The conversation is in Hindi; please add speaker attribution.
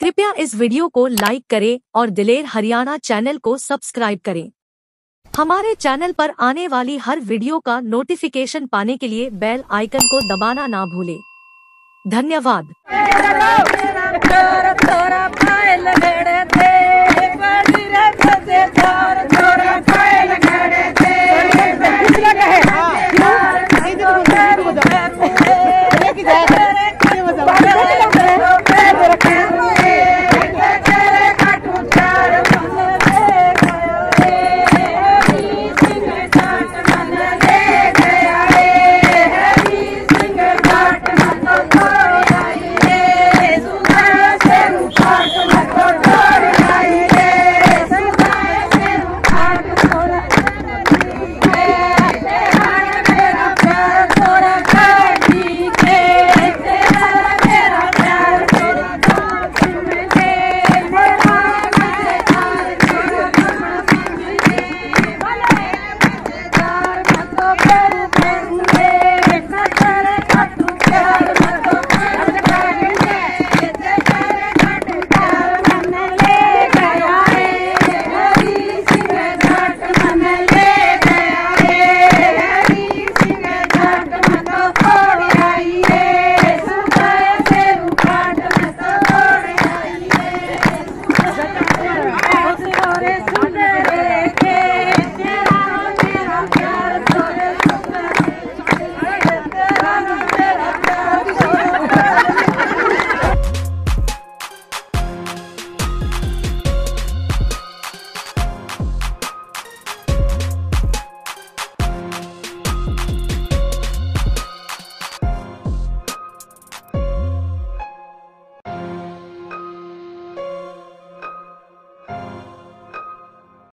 Speaker 1: कृपया इस वीडियो को लाइक करें और दिलेर हरियाणा चैनल को सब्सक्राइब करें। हमारे चैनल पर आने वाली हर वीडियो का नोटिफिकेशन पाने के लिए बेल आइकन को दबाना ना भूलें। धन्यवाद। ¡Aplausos!